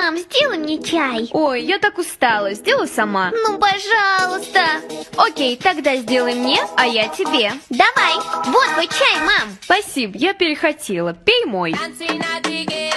Мам, сделай мне чай. Ой, я так устала, сделай сама. Ну, пожалуйста. Окей, тогда сделай мне, а я тебе. Давай. Вот твой чай, мам. Спасибо, я перехотела. Пей мой. Танцы на the